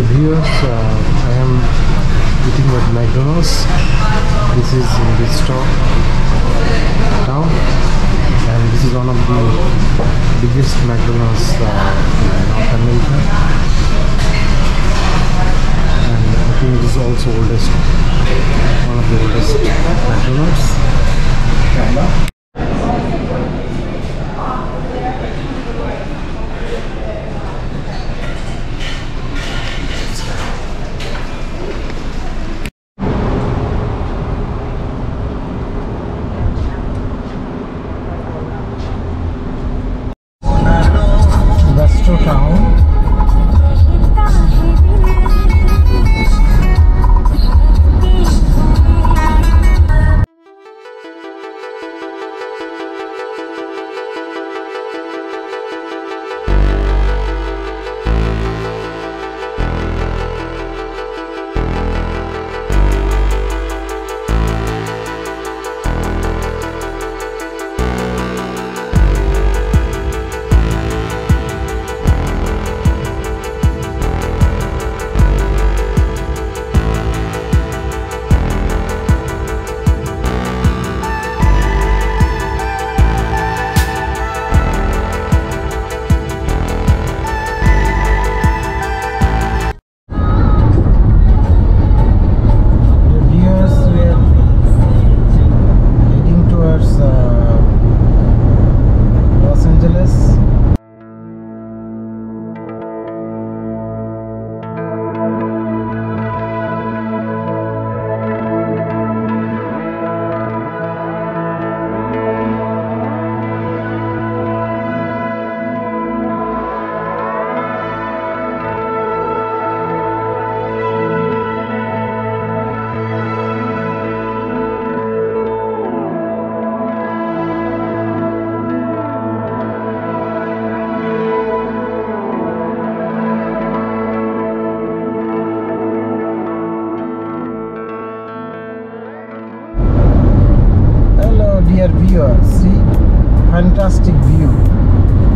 dear viewers, uh, I am eating at McDonald's. This is in this store town and this is one of the biggest McDonald's uh, in North America and I think it is also oldest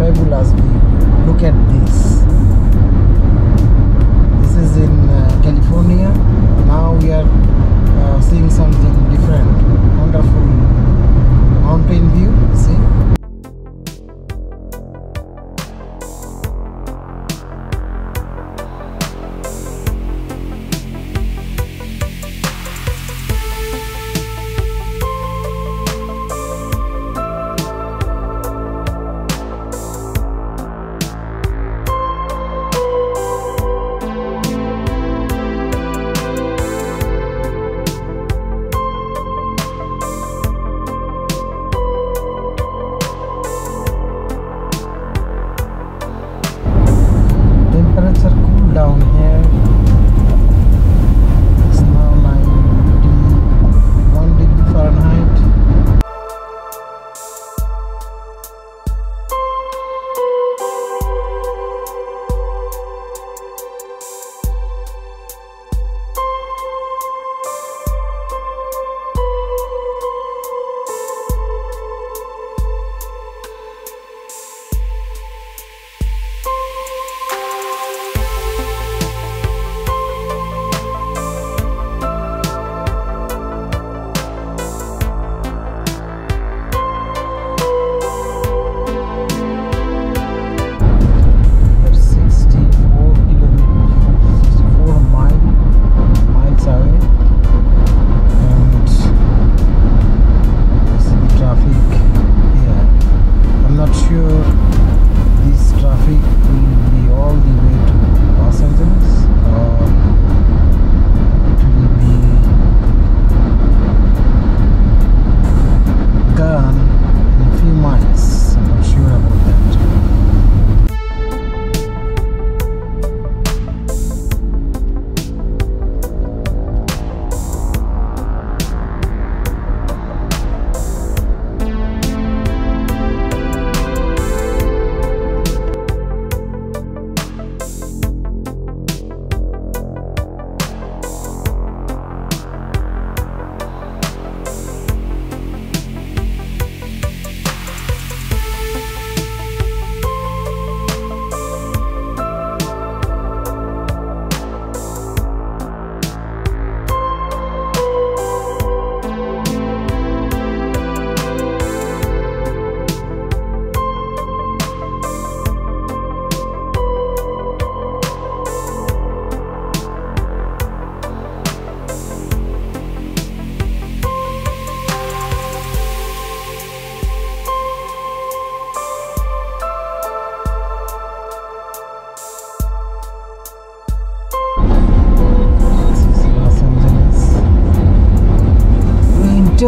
Look at this. This is in uh, California. Now we are uh, seeing something different, wonderful mountain view.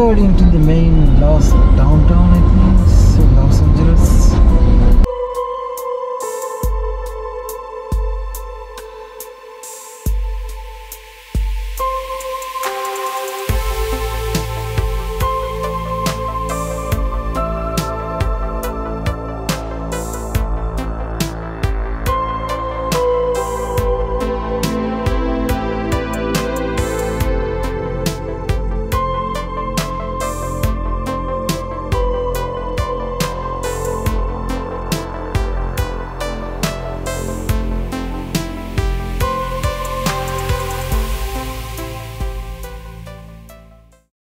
Entered into the main Los downtown,